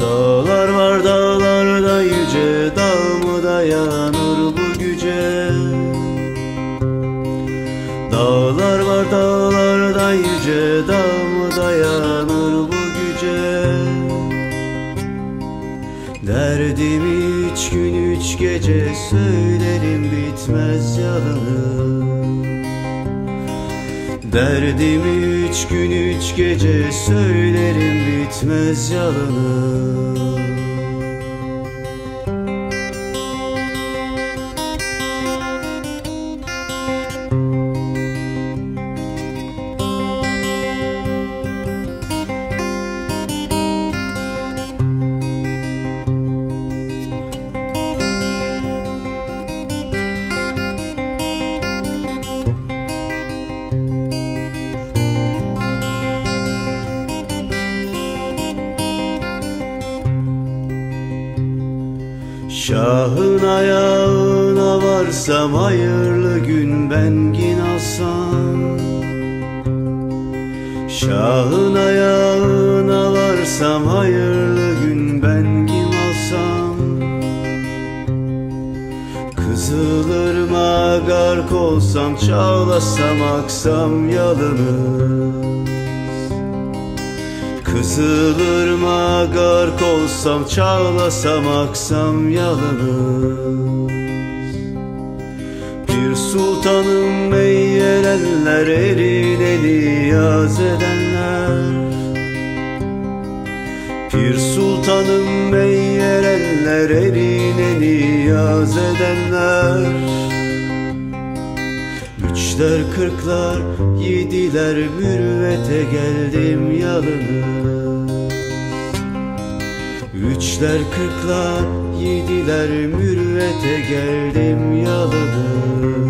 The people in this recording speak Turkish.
Dağlar var dağlarda yüce Dağ mı dayanır bu güce. Dağlar var dağlarda yüce Dağ mı dayanır bu güce. Derdimi üç gün üç gece Söylerim bitmez yalanı Derdimi üç gün üç gece Söylerim bitmez yalanı Şahın ayağına varsam hayırlı gün ben gin alsam Şahın ayağına varsam hayırlı gün ben gin alsam Kızılırma gark olsam çağlasam aksam yalınız Kızılırma gark olsam çağlasam aksam yalınız Bir sultanım meyyerenler erine niyaz edenler. Pir sultanım meyyerenler erine niyaz edenler Üçler kırklar yediler mürvete geldim yalınız Üçler kırklar yediler mürvete geldim yalınız